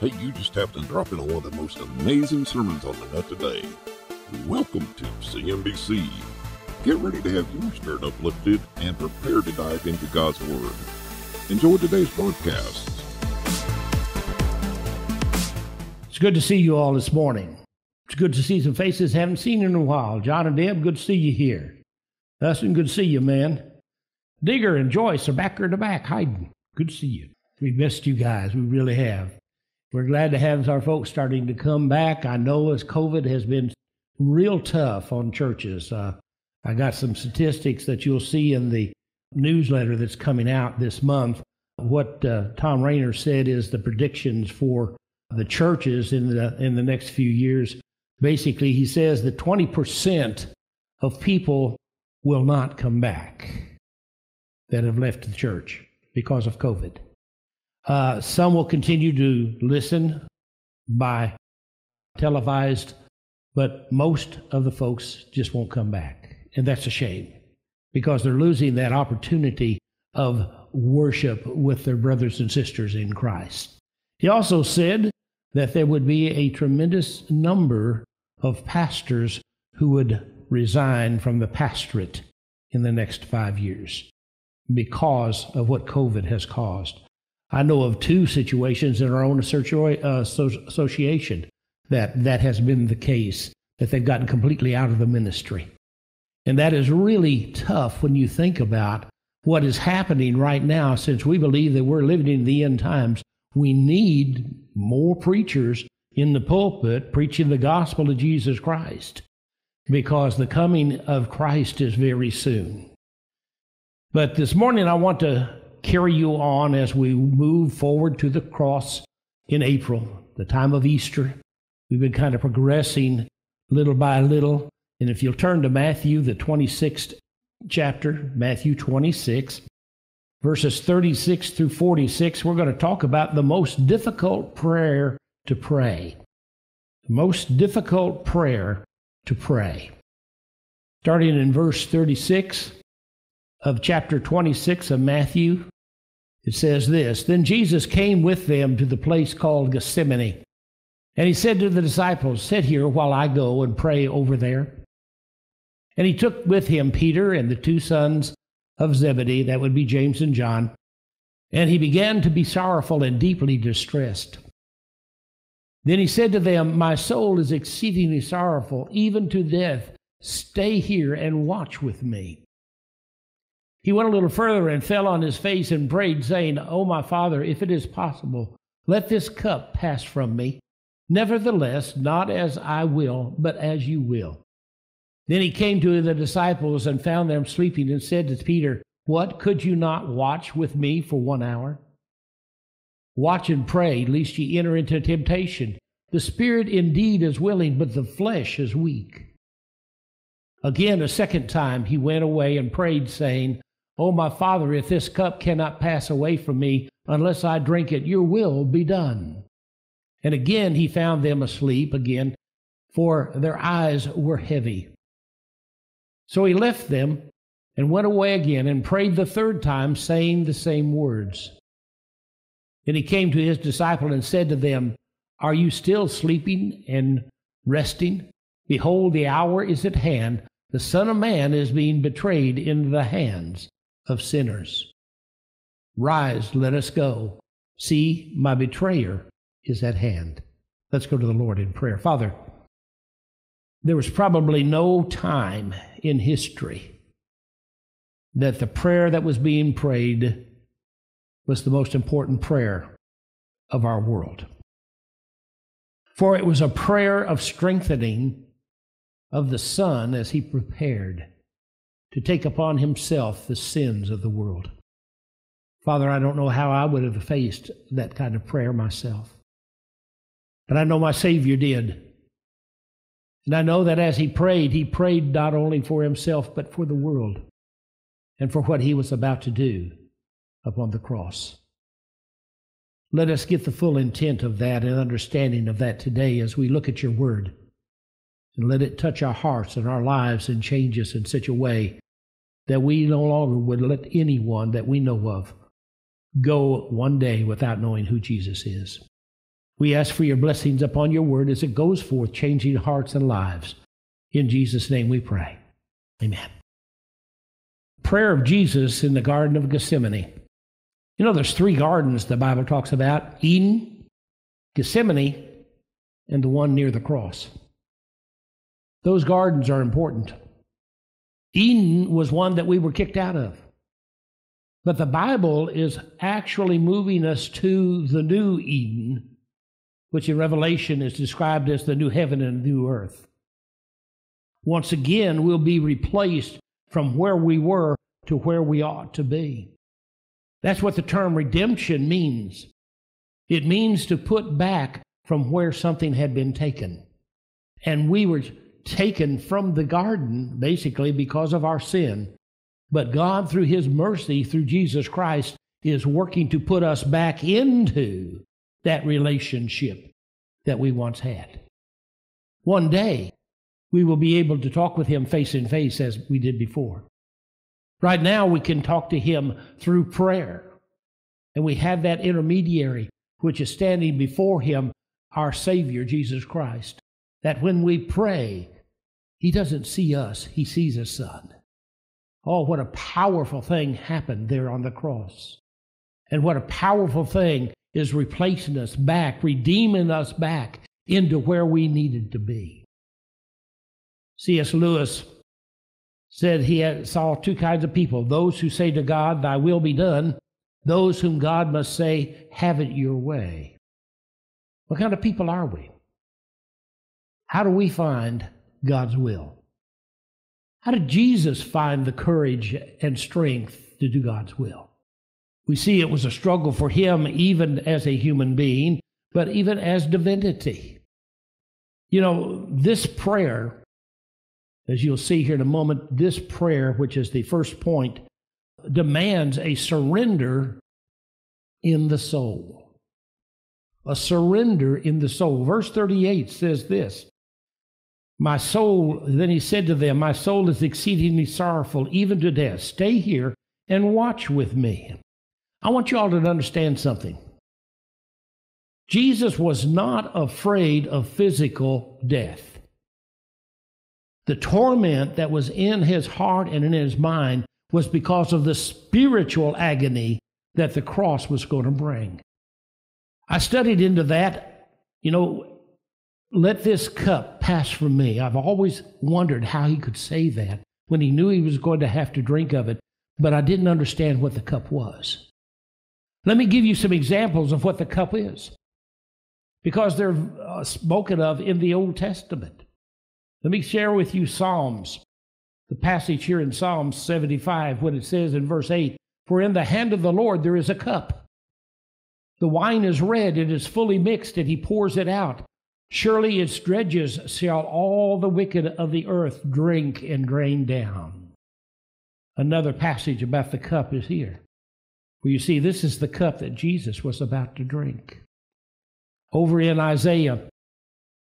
Hey, you just happened to drop in on one of the most amazing sermons on the net today. Welcome to CMBC. Get ready to have your spirit uplifted and prepare to dive into God's Word. Enjoy today's broadcast. It's good to see you all this morning. It's good to see some faces haven't seen in a while. John and Deb, good to see you here. Dustin, good to see you, man. Digger and Joyce are back in the back hiding. Good to see you. We missed you guys. We really have. We're glad to have our folks starting to come back. I know as COVID has been real tough on churches. Uh, I got some statistics that you'll see in the newsletter that's coming out this month. What uh, Thom Rainer said is the predictions for the churches in the in the next few years. Basically, he says that 20% of people will not come back that have left the church because of COVID. Uh, some will continue to listen by televised, but most of the folks just won't come back. And that's a shame because they're losing that opportunity of worship with their brothers and sisters in Christ. He also said that there would be a tremendous number of pastors who would resign from the pastorate in the next five years because of what COVID has caused. I know of two situations in our own uh, association that that has been the case, that they've gotten completely out of the ministry. And that is really tough when you think about what is happening right now, since we believe that we're living in the end times. We need more preachers in the pulpit preaching the gospel of Jesus Christ because the coming of Christ is very soon. But this morning, I want to carry you on as we move forward to the cross in April, the time of Easter. We've been kind of progressing little by little. And if you'll turn to Matthew, the 26th chapter, Matthew 26, verses 36 through 46, we're going to talk about the most difficult prayer to pray. The most difficult prayer to pray. Starting in verse 36 of chapter 26 of Matthew, it says this Then Jesus came with them to the place called Gethsemane. And he said to the disciples, Sit here while I go and pray over there. And he took with him Peter and the two sons of Zebedee, that would be James and John, and he began to be sorrowful and deeply distressed. Then he said to them, My soul is exceedingly sorrowful, even to death. Stay here and watch with me. He went a little further and fell on his face and prayed, saying, O my Father, if it is possible, let this cup pass from me. Nevertheless, not as I will, but as you will. Then he came to the disciples and found them sleeping and said to Peter, What, could you not watch with me for one hour? Watch and pray, lest ye enter into temptation. The spirit indeed is willing, but the flesh is weak. Again, a second time he went away and prayed, saying, O my Father, if this cup cannot pass away from me unless I drink it, your will be done. And again he found them asleep again, for their eyes were heavy. So he left them and went away again and prayed the third time, saying the same words. Then he came to his disciple and said to them, Are you still sleeping and resting? Behold, the hour is at hand. The Son of Man is being betrayed into the hands of sinners. Rise, let us go. See, my betrayer is at hand. Let's go to the Lord in prayer. Father, there was probably no time in history that the prayer that was being prayed was the most important prayer of our world. For it was a prayer of strengthening of the Son as he prepared to take upon himself the sins of the world. Father, I don't know how I would have faced that kind of prayer myself. But I know my Savior did. And I know that as he prayed, he prayed not only for himself, but for the world and for what he was about to do upon the cross. Let us get the full intent of that and understanding of that today as we look at your word. And let it touch our hearts and our lives and change us in such a way that we no longer would let anyone that we know of go one day without knowing who Jesus is. We ask for your blessings upon your word as it goes forth, changing hearts and lives. In Jesus' name we pray. Amen. Prayer of Jesus in the Garden of Gethsemane. You know, there's three gardens the Bible talks about Eden, Gethsemane, and the one near the cross. Those gardens are important. Eden was one that we were kicked out of. But the Bible is actually moving us to the new Eden, which in Revelation is described as the new heaven and new earth. Once again, we'll be replaced from where we were to where we ought to be. That's what the term redemption means. It means to put back from where something had been taken. And we were taken from the garden, basically, because of our sin. But God, through His mercy, through Jesus Christ, is working to put us back into that relationship that we once had. One day, we will be able to talk with Him face in face as we did before. Right now, we can talk to Him through prayer. And we have that intermediary, which is standing before Him, our Savior, Jesus Christ. That when we pray, He doesn't see us, He sees His Son. Oh, what a powerful thing happened there on the cross. And what a powerful thing is replacing us back, redeeming us back into where we needed to be. C.S. Lewis said he saw two kinds of people those who say to God, Thy will be done, those whom God must say, Have it your way. What kind of people are we? How do we find God's will? How did Jesus find the courage and strength to do God's will? We see it was a struggle for him even as a human being, but even as divinity. You know, this prayer as you'll see here in a moment, this prayer, which is the first point, demands a surrender in the soul. A surrender in the soul. Verse 38 says this My soul, then he said to them, My soul is exceedingly sorrowful, even to death. Stay here and watch with me. I want you all to understand something. Jesus was not afraid of physical death. The torment that was in his heart and in his mind was because of the spiritual agony that the cross was going to bring. I studied into that. You know, let this cup pass from me. I've always wondered how he could say that when he knew he was going to have to drink of it, but I didn't understand what the cup was. Let me give you some examples of what the cup is, because they're uh, spoken of in the Old Testament. Let me share with you Psalms, the passage here in Psalm 75, when it says in verse 8, For in the hand of the Lord there is a cup. The wine is red, it is fully mixed, and he pours it out. Surely its dredges shall all the wicked of the earth drink and drain down. Another passage about the cup is here, where you see this is the cup that Jesus was about to drink. Over in Isaiah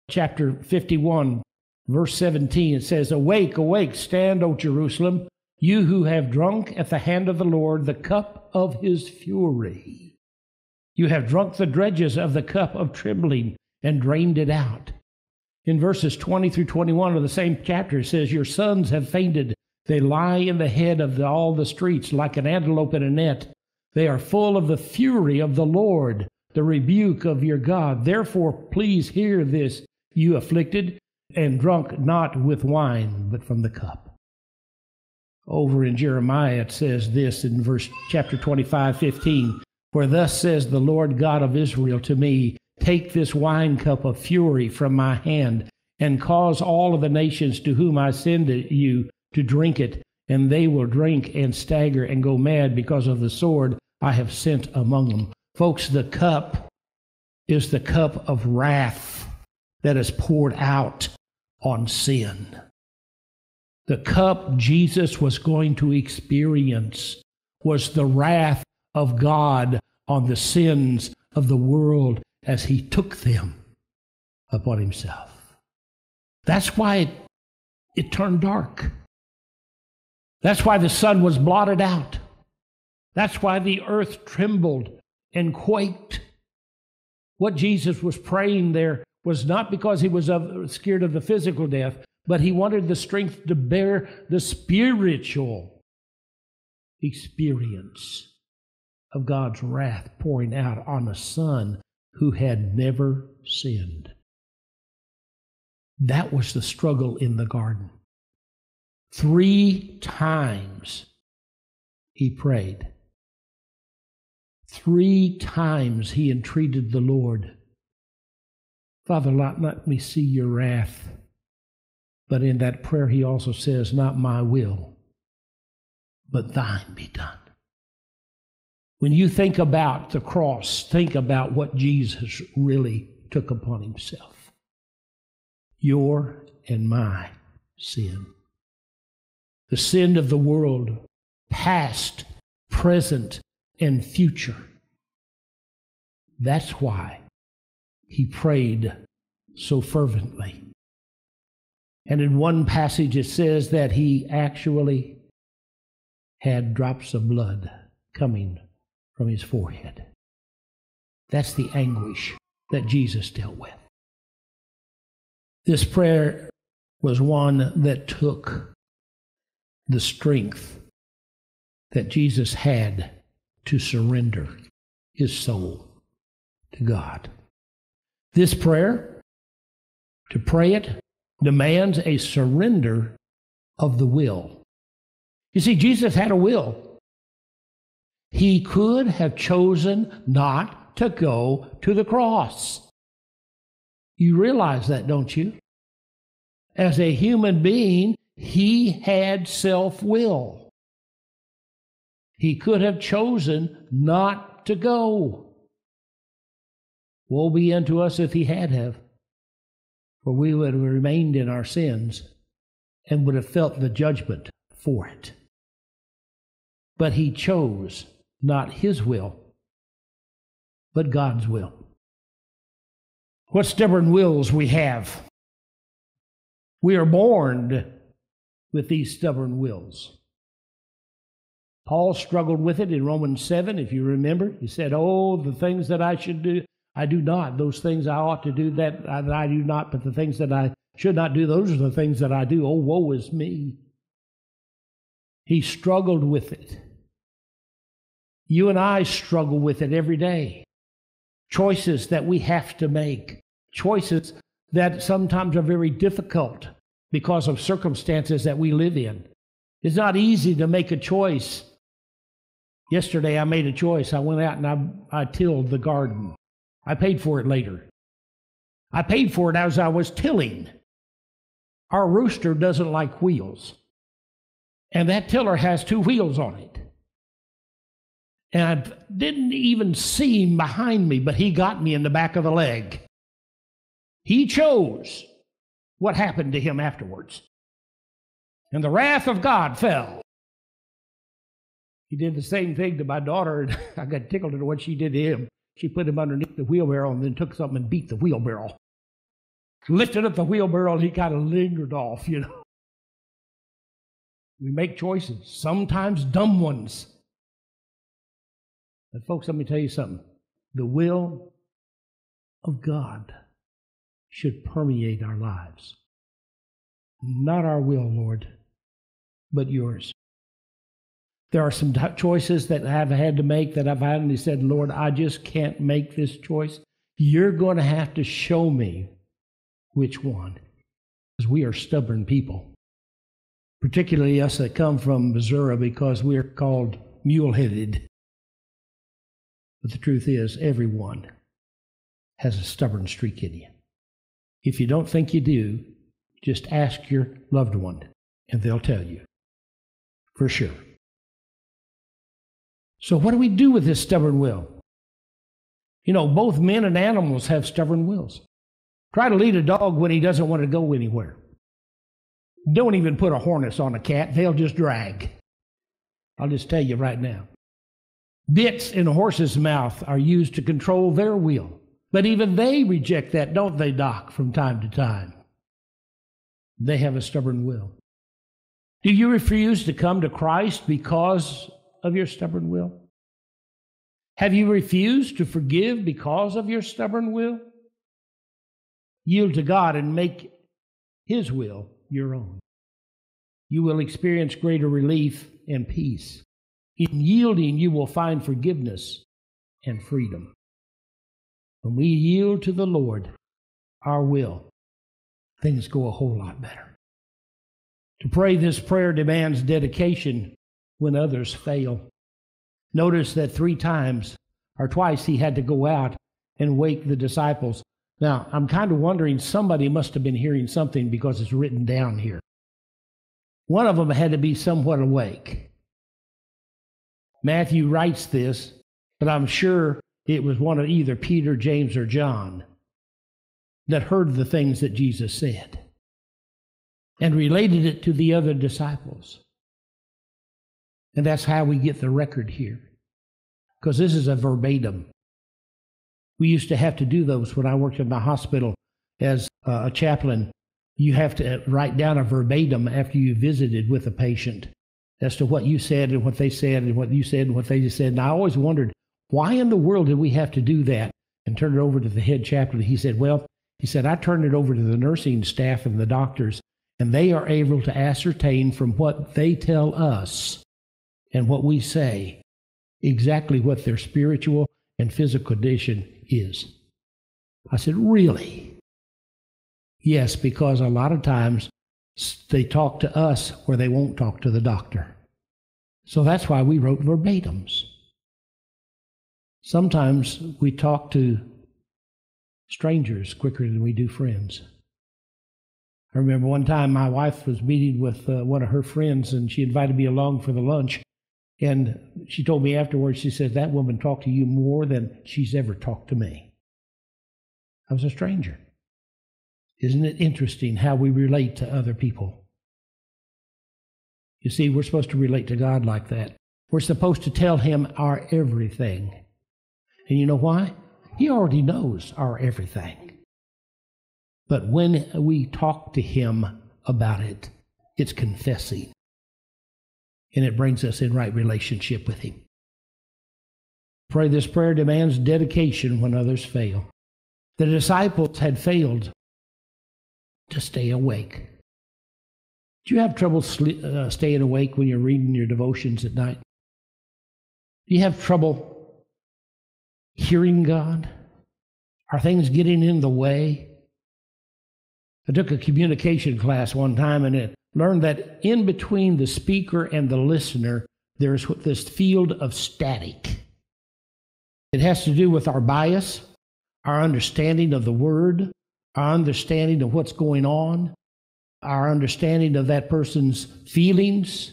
chapter 51, Verse 17, it says, Awake, awake, stand, O Jerusalem, you who have drunk at the hand of the Lord the cup of his fury. You have drunk the dredges of the cup of trembling and drained it out. In verses 20 through 21 of the same chapter, it says, Your sons have fainted. They lie in the head of the, all the streets like an antelope in a net. They are full of the fury of the Lord, the rebuke of your God. Therefore, please hear this, you afflicted and drunk not with wine, but from the cup. Over in Jeremiah, it says this in verse chapter 25, 15, where thus says the Lord God of Israel to me, Take this wine cup of fury from my hand, and cause all of the nations to whom I send you to drink it, and they will drink and stagger and go mad because of the sword I have sent among them. Folks, the cup is the cup of wrath that is poured out on sin. The cup Jesus was going to experience was the wrath of God on the sins of the world as he took them upon himself. That's why it, it turned dark. That's why the sun was blotted out. That's why the earth trembled and quaked What Jesus was praying there was not because he was scared of the physical death, but he wanted the strength to bear the spiritual experience of God's wrath pouring out on a son who had never sinned. That was the struggle in the garden. Three times he prayed. Three times he entreated the Lord, Father, let me see your wrath. But in that prayer, he also says, Not my will, but thine be done. When you think about the cross, think about what Jesus really took upon himself your and my sin. The sin of the world, past, present, and future. That's why he prayed so fervently. And in one passage, it says that he actually had drops of blood coming from his forehead. That's the anguish that Jesus dealt with. This prayer was one that took the strength that Jesus had to surrender his soul to God. This prayer, to pray it, demands a surrender of the will. You see, Jesus had a will. He could have chosen not to go to the cross. You realize that, don't you? As a human being, he had self will. He could have chosen not to go. Woe be unto us if he had have, for we would have remained in our sins and would have felt the judgment for it. But he chose not his will, but God's will. What stubborn wills we have. We are born with these stubborn wills. Paul struggled with it in Romans 7, if you remember. He said, Oh, the things that I should do, I do not. Those things I ought to do, that I, that I do not. But the things that I should not do, those are the things that I do. Oh, woe is me. He struggled with it. You and I struggle with it every day. Choices that we have to make, choices that sometimes are very difficult because of circumstances that we live in. It's not easy to make a choice. Yesterday, I made a choice. I went out and I, I tilled the garden. I paid for it later. I paid for it as I was tilling. Our rooster doesn't like wheels, and that tiller has two wheels on it. And I didn't even see him behind me, but he got me in the back of the leg. He chose what happened to him afterwards. And the wrath of God fell. He did the same thing to my daughter, and I got tickled at what she did to him. She put him underneath the wheelbarrow and then took something and beat the wheelbarrow. Lifted up the wheelbarrow and he kind of lingered off, you know. We make choices, sometimes dumb ones. But, folks, let me tell you something. The will of God should permeate our lives. Not our will, Lord, but yours. There are some choices that I've had to make that I've had, said, Lord, I just can't make this choice. You're going to have to show me which one. Because we are stubborn people, particularly us that come from Missouri because we're called mule headed. But the truth is, everyone has a stubborn streak in you. If you don't think you do, just ask your loved one, and they'll tell you for sure. So, what do we do with this stubborn will? You know, both men and animals have stubborn wills. Try to lead a dog when he doesn't want to go anywhere. Don't even put a harness on a cat, they'll just drag. I'll just tell you right now. Bits in a horse's mouth are used to control their will. But even they reject that, don't they, Doc, from time to time? They have a stubborn will. Do you refuse to come to Christ because of your stubborn will? Have you refused to forgive because of your stubborn will? Yield to God and make His will your own. You will experience greater relief and peace. In yielding, you will find forgiveness and freedom. When we yield to the Lord our will, things go a whole lot better. To pray this prayer demands dedication when others fail. Notice that three times or twice he had to go out and wake the disciples. Now, I'm kind of wondering somebody must have been hearing something because it's written down here. One of them had to be somewhat awake. Matthew writes this, but I'm sure it was one of either Peter, James, or John that heard the things that Jesus said and related it to the other disciples. And that's how we get the record here, because this is a verbatim. We used to have to do those when I worked in the hospital as a chaplain. You have to write down a verbatim after you visited with a patient as to what you said and what they said and what you said and what they said. And I always wondered, why in the world did we have to do that and turn it over to the head chaplain? He said, well, he said, I turned it over to the nursing staff and the doctors, and they are able to ascertain from what they tell us and what we say exactly what their spiritual and physical condition is. I said, Really? Yes, because a lot of times they talk to us where they won't talk to the doctor. So that's why we wrote verbatims. Sometimes we talk to strangers quicker than we do friends. I remember one time my wife was meeting with uh, one of her friends and she invited me along for the lunch. And she told me afterwards, she said, That woman talked to you more than she's ever talked to me. I was a stranger. Isn't it interesting how we relate to other people? You see, we're supposed to relate to God like that. We're supposed to tell Him our everything. And you know why? He already knows our everything. But when we talk to Him about it, it's confessing. And it brings us in right relationship with Him. Pray this prayer demands dedication when others fail. The disciples had failed to stay awake. Do you have trouble sleep, uh, staying awake when you're reading your devotions at night? Do you have trouble hearing God? Are things getting in the way? I took a communication class one time and it learned that in between the speaker and the listener, there's this field of static. It has to do with our bias, our understanding of the word, our understanding of what's going on, our understanding of that person's feelings.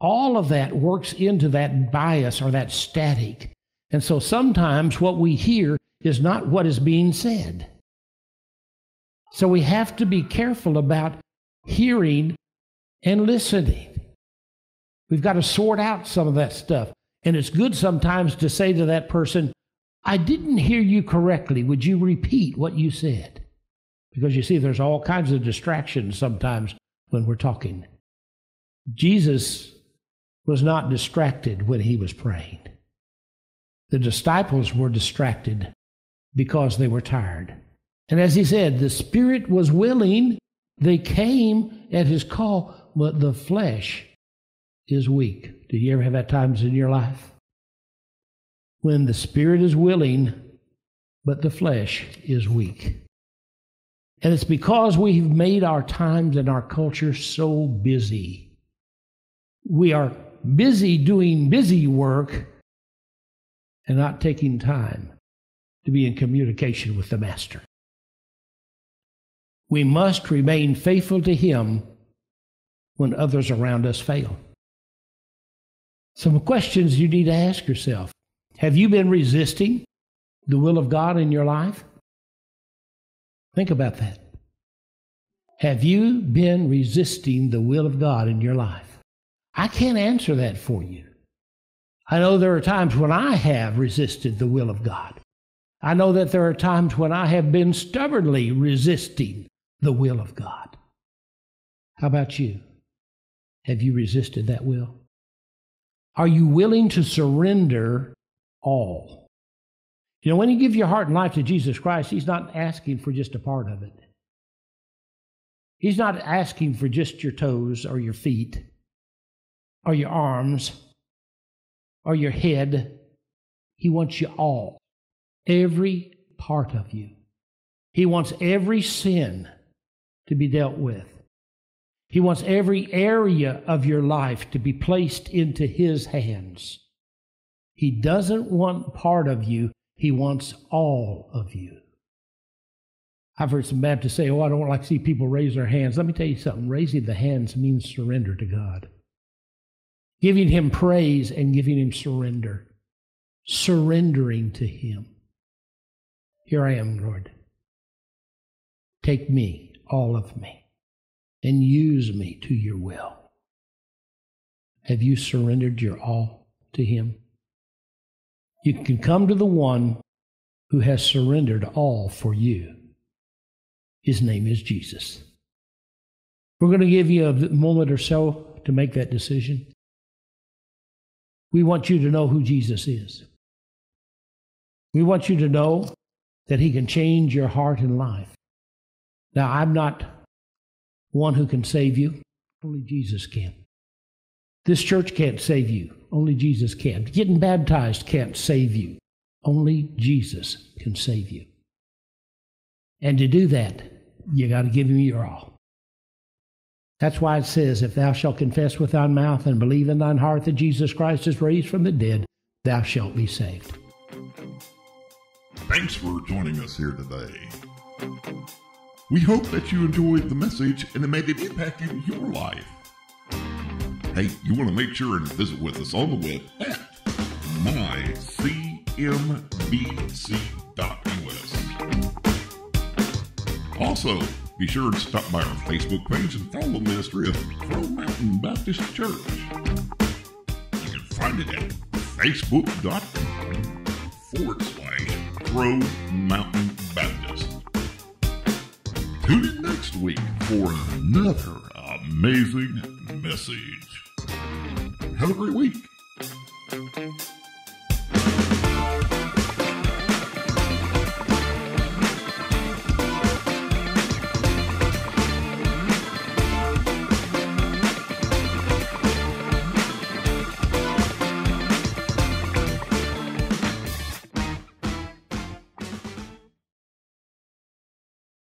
All of that works into that bias or that static. And so sometimes what we hear is not what is being said. So we have to be careful about hearing and listening. We've got to sort out some of that stuff. And it's good sometimes to say to that person, I didn't hear you correctly. Would you repeat what you said? Because you see, there's all kinds of distractions sometimes when we're talking. Jesus was not distracted when he was praying. The disciples were distracted because they were tired. And as he said, the spirit was willing, they came at his call, but the flesh is weak. Did you ever have that times in your life? When the spirit is willing, but the flesh is weak. And it's because we've made our times and our culture so busy. We are busy doing busy work and not taking time to be in communication with the Master. We must remain faithful to Him when others around us fail. Some questions you need to ask yourself Have you been resisting the will of God in your life? Think about that. Have you been resisting the will of God in your life? I can't answer that for you. I know there are times when I have resisted the will of God. I know that there are times when I have been stubbornly resisting the will of God. How about you? Have you resisted that will? Are you willing to surrender all. You know, when you give your heart and life to Jesus Christ, He's not asking for just a part of it. He's not asking for just your toes or your feet or your arms or your head. He wants you all, every part of you. He wants every sin to be dealt with. He wants every area of your life to be placed into His hands. He doesn't want part of you, He wants all of you. I've heard some Baptists say, Oh, I don't like to see people raise their hands. Let me tell you something raising the hands means surrender to God, giving Him praise and giving Him surrender, surrendering to Him. Here I am, Lord. Take me, all of me, and use me to your will. Have you surrendered your all to Him? You can come to the one who has surrendered all for you. His name is Jesus. We're going to give you a moment or so to make that decision. We want you to know who Jesus is. We want you to know that He can change your heart and life. Now, I'm not one who can save you, only Jesus can. This church can't save you, only Jesus can. Getting baptized can't save you, only Jesus can save you. And to do that, you got to give him your all. That's why it says, If thou shalt confess with thy mouth and believe in thine heart that Jesus Christ is raised from the dead, thou shalt be saved. Thanks for joining us here today. We hope that you enjoyed the message and it made an impact in your life. Hey, you want to make sure and visit with us on the web at mycmbc.us. Also, be sure to stop by our Facebook page and follow the ministry of Crow Mountain Baptist Church. You can find it at facebook.com forward slash Crow Mountain Baptist. Tune in next week for another amazing message. Have a great week.